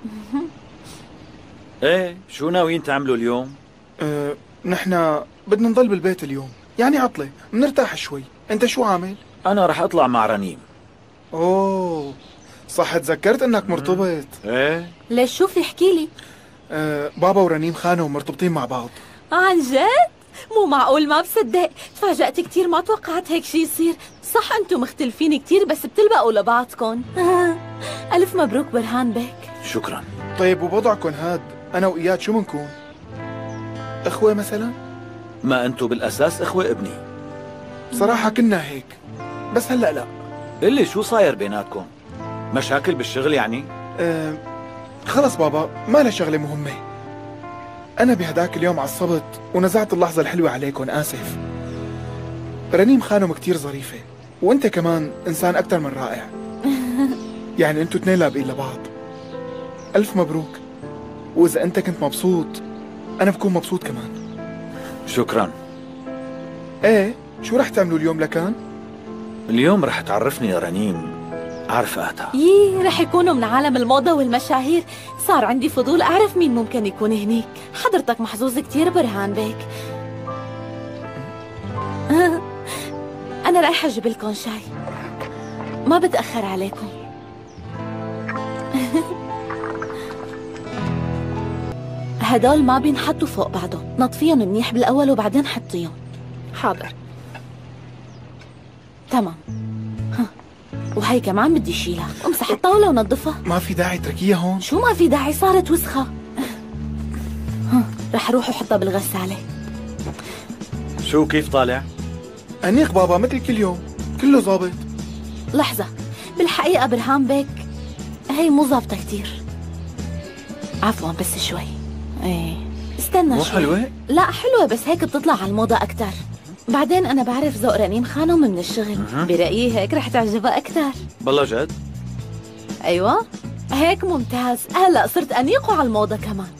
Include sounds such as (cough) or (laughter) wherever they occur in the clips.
(laughs) إيه شو ناويين تعملوا اليوم؟ أه نحن بدنا نضل بالبيت اليوم. يعني عطلة بنرتاح شوي. انت شو عامل؟ أنا رح أطلع مع رنيم. أوه صح تذكرت إنك مرتبط. إيه. ليش؟ شو في احكي لي؟ أه بابا ورنيم خانوا مرتبطين مع بعض. عن جد؟ مو معقول ما بصدق. تفاجأت كتير ما توقعت هيك شي يصير. صح أنتم مختلفين كتير بس بتلبقوا لبعضكم (laughs) ألف مبروك برهان بك. شكرا طيب وبوضعكم هاد أنا وإياد شو منكون؟ إخوة مثلا؟ ما أنتو بالأساس إخوة ابني بصراحة كنا هيك بس هلأ لا اللي شو صاير بيناتكم؟ مشاكل بالشغل يعني؟ أه خلص بابا ما لها شغلة مهمة أنا بهداك اليوم عصبت ونزعت اللحظة الحلوة عليكم آسف رنيم خانم كتير ظريفة وأنت كمان إنسان أكثر من رائع (laughs) يعني أنتوا اثنين لابقين لبعض ألف مبروك. وإذا أنت كنت مبسوط أنا بكون مبسوط كمان. شكرا. إيه شو رح تعملوا اليوم لكان؟ اليوم رح تعرفني يا رنيم على رفقاتها يي رح يكونوا من عالم الموضة والمشاهير. صار عندي فضول أعرف مين ممكن يكون هنيك. حضرتك محظوظ كتير برهان بيك. (laughs) أنا رايحة أجيب لكم شاي. ما بتأخر عليكم. (laughs) هدول ما بينحطوا فوق بعضهم. نطفيهم منيح بالأول وبعدين حطيهم. حاضر. تمام. ها. وهي كمان بدي شيلها. امسح الطاولة ونظفها. ما في داعي تركيها هون؟ شو ما في داعي صارت وسخة. ها، رح أروح وحطها بالغسالة. شو كيف طالع؟ أنيق بابا مثل كل يوم. كله ظابط. لحظة. بالحقيقة برهان بيك هي مو ظابطة كتير. عفوا بس شوي. إيه. استنى مو شوي. حلوة؟ لا حلوة بس هيك بتطلع على الموضة أكتر. بعدين أنا بعرف ذوق رنيم خانم من الشغل. برأيي هيك رح تعجبها أكتر. بالله جد؟ أيوة. هيك ممتاز. هلا صرت أنيق على الموضة كمان.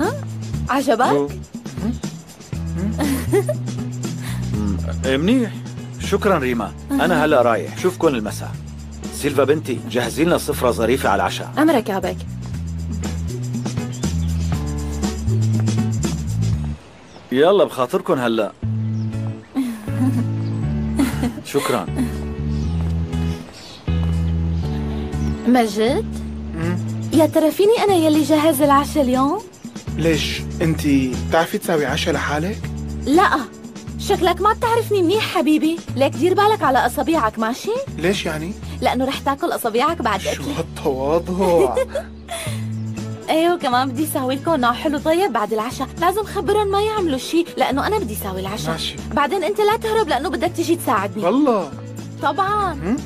ها؟ عجبك؟ (laughs) إيه منيح. شكرا ريما. أنا هلا رايح. شوفكن المساء. سيلفا بنتي جهزي لنا سفرة ظريفة على العشاء. أمرك يا بك يلا بخاطركن هلا. شكرا. مجد يا ترى فيني أنا يلي جهز العشاء اليوم؟ ليش؟ أنت بتعرفي تساوي عشاء لحالك؟ لا. شكلك ما بتعرفني منيح حبيبي. ليك دير بالك على أصابيعك ماشي؟ ليش يعني؟ لأنه رح تاكل أصابيعك بعد شو هالتواضع؟ (laughs) أيوه كمان بدي اساوي لكم نوع حلو طيب بعد العشاء. لازم خبرهم ما يعملوا شيء لأنه أنا بدي اساوي العشاء. ماشي. بعدين أنت لا تهرب لأنه بدك تيجي تساعدني. والله. طبعا؟